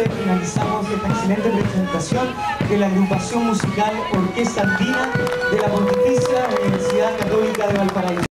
finalizamos esta excelente presentación de la agrupación musical Orquesta Andina de la Pontificia Universidad Católica de Valparaíso.